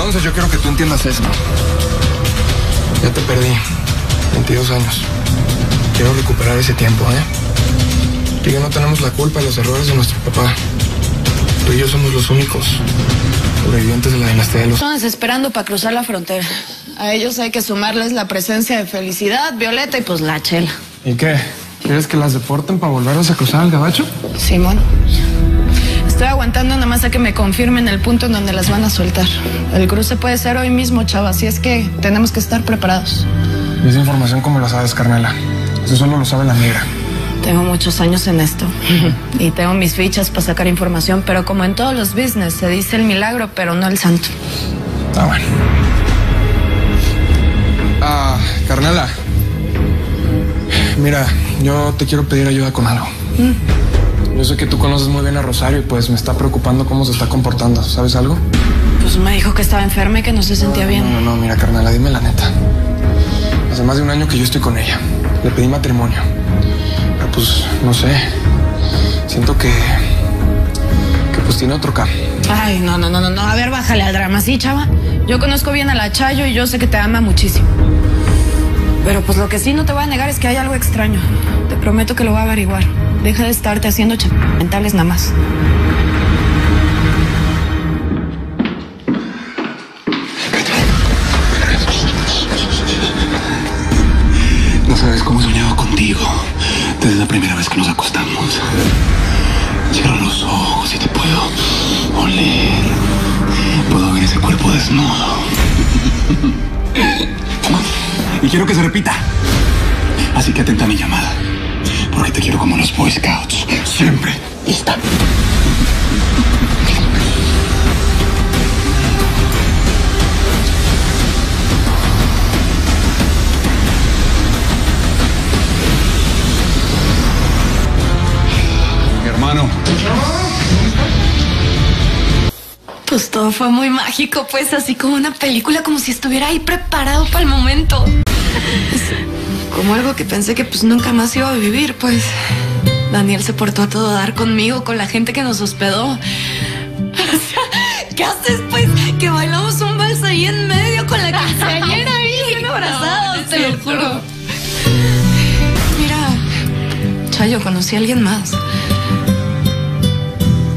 Entonces yo quiero que tú entiendas esto. Ya te perdí. 22 años. Quiero recuperar ese tiempo, ¿eh? Tú y yo no tenemos la culpa de los errores de nuestro papá. Tú y yo somos los únicos sobrevivientes de la dinastía de los... Están desesperando para cruzar la frontera. A ellos hay que sumarles la presencia de Felicidad, Violeta y pues la chela. ¿Y qué? ¿Quieres que las deporten para volverlas a cruzar al gabacho? Simón. Estoy aguantando nada más a que me confirmen el punto en donde las van a soltar. El cruce puede ser hoy mismo, chava, así es que tenemos que estar preparados. ¿Y esa información cómo la sabes, Carmela? Eso solo lo sabe la negra. Tengo muchos años en esto y tengo mis fichas para sacar información, pero como en todos los business se dice el milagro, pero no el santo. Ah, bueno. Ah, Carnela. Mira, yo te quiero pedir ayuda con algo. Yo sé que tú conoces muy bien a Rosario y pues me está preocupando cómo se está comportando. ¿Sabes algo? Pues me dijo que estaba enferma y que no se sentía bien. No, no, no, mira, Carnela, dime la neta. Hace más de un año que yo estoy con ella. Le pedí matrimonio. Pero pues, no sé. Siento que. que pues tiene otro cambio. Ay, no, no, no, no, no. A ver, bájale al drama, ¿sí, chava? Yo conozco bien a la Chayo y yo sé que te ama muchísimo. Pero pues lo que sí no te voy a negar es que hay algo extraño. Te prometo que lo voy a averiguar. Deja de estarte haciendo mentales nada más. No sabes cómo he soñado contigo desde la primera vez que nos acostamos. Cierro los ojos y te puedo oler. Puedo ver ese cuerpo desnudo. Y quiero que se repita. Así que atenta a mi llamada. Porque te quiero como los Boy Scouts. Siempre. Lista. Mi hermano. Pues todo fue muy mágico, pues así como una película, como si estuviera ahí preparado para el momento. Como algo que pensé que pues nunca más iba a vivir, pues. Daniel se portó a todo dar conmigo, con la gente que nos hospedó. ¿qué haces, pues? Que bailamos un vals ahí en medio con la quinceañera ahí, bien abrazados, te lo juro. Mira, Chayo, conocí a alguien más.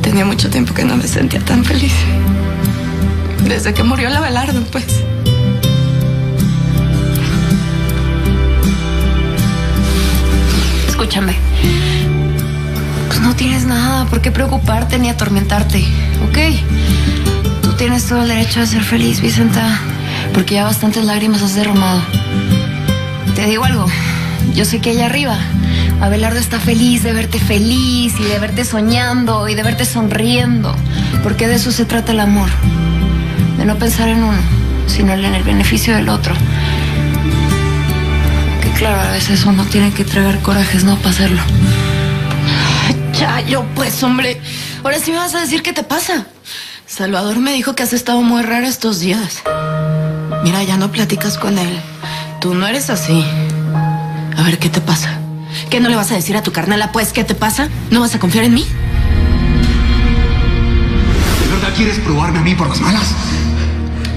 Tenía mucho tiempo que no me sentía tan feliz. Desde que murió la Abelardo, pues. Escúchame. Pues no tienes nada por qué preocuparte ni atormentarte, ¿ok? Tú tienes todo el derecho a ser feliz, Vicenta, porque ya bastantes lágrimas has derramado. Te digo algo, yo sé que allá arriba, Abelardo está feliz de verte feliz y de verte soñando y de verte sonriendo, porque de eso se trata el amor, de no pensar en uno, sino en el beneficio del otro. Claro, a veces uno tiene que tragar corajes, ¿no? Para hacerlo. Chayo, pues hombre, ahora sí me vas a decir qué te pasa. Salvador me dijo que has estado muy rara estos días. Mira, ya no platicas con él. Tú no eres así. A ver, ¿qué te pasa? ¿Qué no le vas a decir a tu carnala, pues? ¿Qué te pasa? ¿No vas a confiar en mí? ¿De verdad quieres probarme a mí por las malas?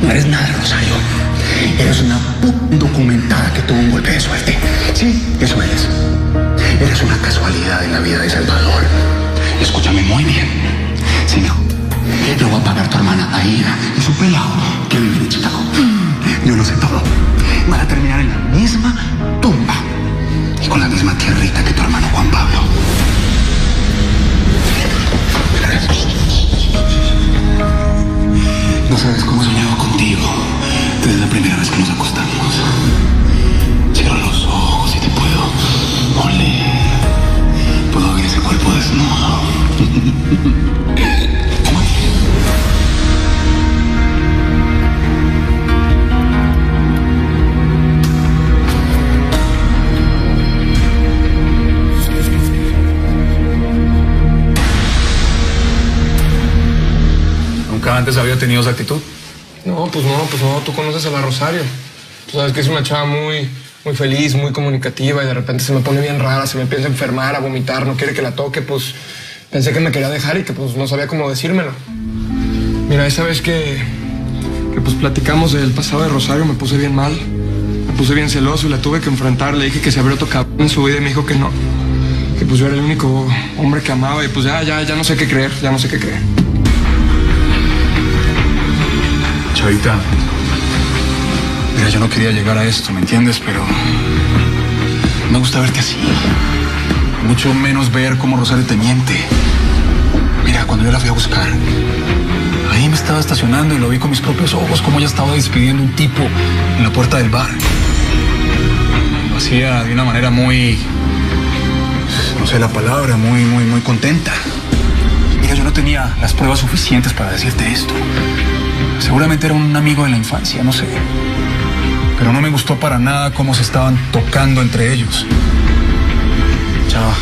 No eres nada, Rosario. Eres una documentada que tuvo un golpe de suerte. Sí, eso eres. Eres una casualidad en la vida de Salvador. Escúchame muy bien. Si no, lo va a pagar tu hermana Aida y su pelado que vive en Chicago. Yo lo sé todo. Van a terminar en la misma tumba y con la misma tierrita que tu hermano Juan Pablo. No sabes cómo ¿Nunca antes había tenido esa actitud? No, pues no, pues no, tú conoces a la Rosario. Tú sabes que es una chava muy, muy feliz, muy comunicativa y de repente se me pone bien rara, se me empieza a enfermar, a vomitar, no quiere que la toque, pues pensé que me quería dejar y que pues no sabía cómo decírmelo. Mira, esa vez que, Que pues platicamos del pasado de Rosario, me puse bien mal. Me puse bien celoso y la tuve que enfrentar. Le dije que se habría otro cabrón en su vida y me dijo que no. Que pues yo era el único hombre que amaba y pues ya, ya, ya no sé qué creer, ya no sé qué creer. Chavita, mira, yo no quería llegar a esto, ¿me entiendes? Pero me gusta verte así. Mucho menos ver cómo Rosario te miente. Mira, cuando yo la fui a buscar, ahí me estaba estacionando y lo vi con mis propios ojos, cómo ella estaba despidiendo un tipo en la puerta del bar. Lo hacía de una manera muy, no sé la palabra, muy, muy, muy contenta. Tenía las pruebas suficientes para decirte esto. Seguramente era un amigo de la infancia, no sé. Pero no me gustó para nada cómo se estaban tocando entre ellos. Chava,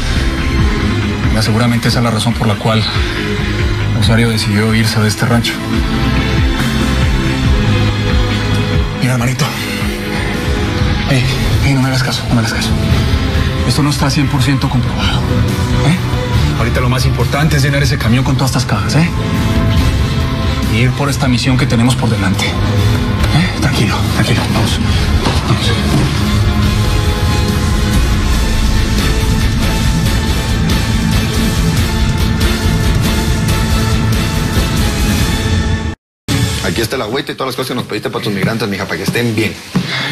seguramente esa es la razón por la cual Rosario decidió irse de este rancho. Mira, hermanito. Ey, ey, no me hagas caso, no me hagas caso. Esto no está 100% comprobado. ¿eh? Ahorita lo más importante es llenar ese camión con todas estas cajas, ¿eh? Y ir por esta misión que tenemos por delante. ¿Eh? Tranquilo, tranquilo, vamos. Vamos. Aquí está el agüita y todas las cosas que nos pediste para tus migrantes, mija, para que estén bien.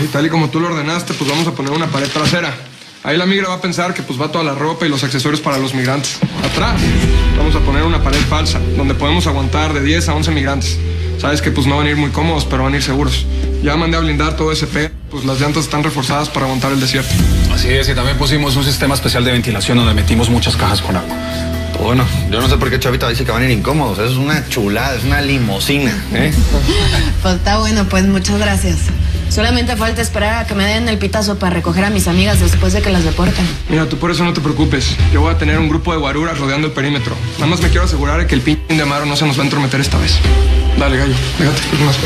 Y tal y como tú lo ordenaste, pues vamos a poner una pared trasera. Ahí la migra va a pensar que pues va toda la ropa y los accesorios para los migrantes. Atrás vamos a poner una pared falsa, donde podemos aguantar de 10 a 11 migrantes. Sabes que pues no van a ir muy cómodos, pero van a ir seguros. Ya mandé a blindar todo ese P. Pues las llantas están reforzadas para aguantar el desierto. Así es, y también pusimos un sistema especial de ventilación donde metimos muchas cajas con agua. Bueno, yo no sé por qué Chavita dice que van a ir incómodos. Eso es una chulada, es una limosina, ¿eh? Pues está bueno, pues muchas gracias. Solamente falta esperar a que me den el pitazo para recoger a mis amigas después de que las deporten. Mira, tú por eso no te preocupes. Yo voy a tener un grupo de guaruras rodeando el perímetro. Nada más me quiero asegurar de que el pinche de Amaro no se nos va a entrometer esta vez. Dale, gallo, déjate, más